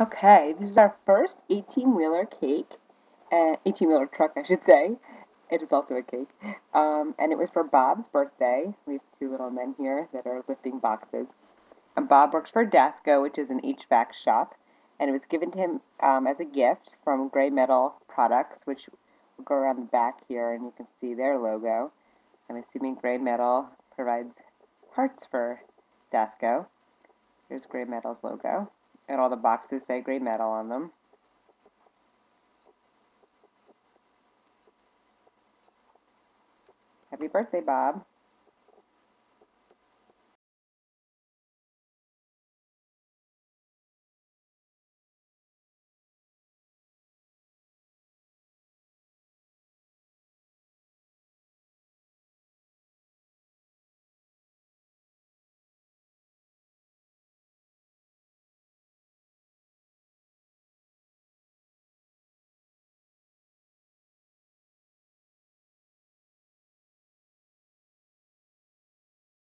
Okay, this is our first 18-wheeler cake, uh, 18-wheeler truck, I should say. It is also a cake. Um, and it was for Bob's birthday. We have two little men here that are lifting boxes. And Bob works for Dasco, which is an HVAC shop. And it was given to him um, as a gift from Gray Metal Products, which will go around the back here and you can see their logo. I'm assuming Gray Metal provides parts for Dasco. Here's Gray Metal's logo. And all the boxes say Gray Metal on them. Happy birthday, Bob.